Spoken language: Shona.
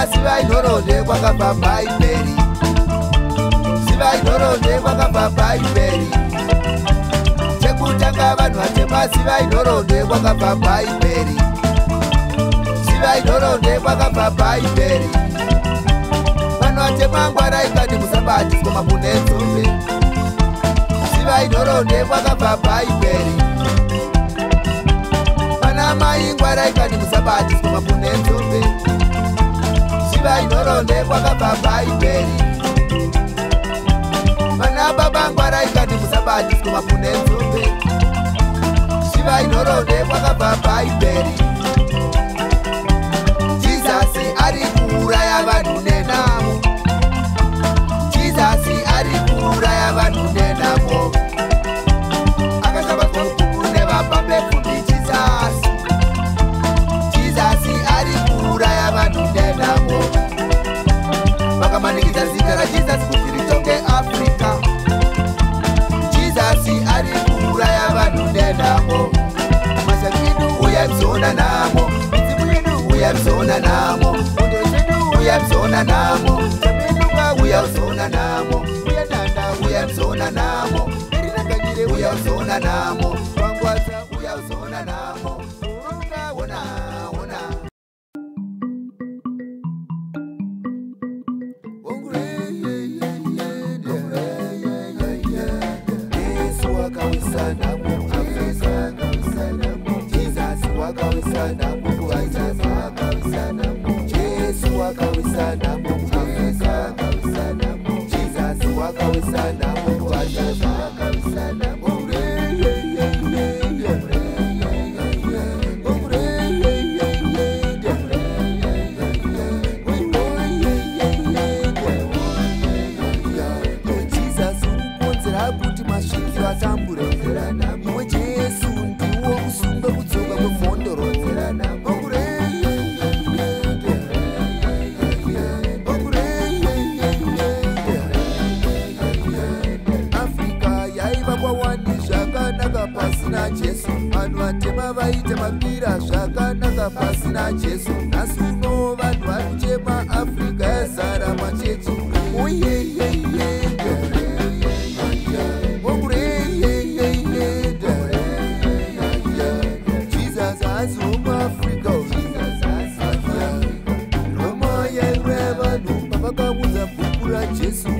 asi vainoronde kwakabhabhaimberi sivainoronde kwakabhabhaimberi chekutanga vanhu vatema sivainoronde kwakabhabhaimberi sivainoronde kwakabhabhaimberi vanhu vatema ngwaraikani musabatiswa mabune nzumbe sivainoronde kwakabhabhaimberi vana mai ngwaraikani musabatiswa mabune nzumbe nyika inorondekwa kabhabhaibheri vana baba ngwaraikati musabatiswa mapune nzombe shiva inorondekwa kabhabha uyabzona namo uyabzona namo uyabzona namo uka uyabzona namo uyanda uyabzona namo uyabzona namo Jesus, Mungu azaza wakawisana Yesu wakawisana Jesus vaite mabira zvakanaka pasina jesu nhasi uno vanhu vari kuchema afrika yazara machechi jesus